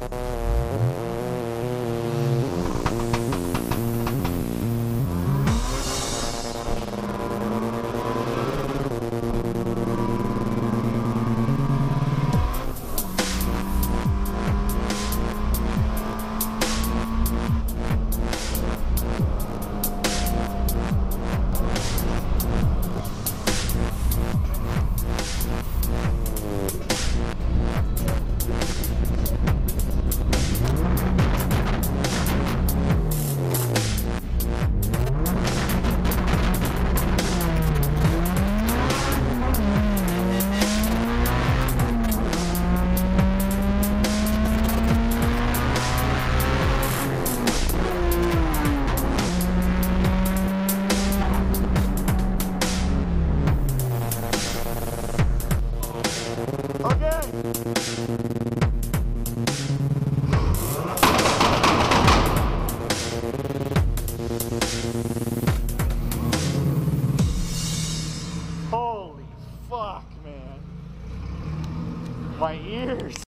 Thank Holy fuck, man. My ears.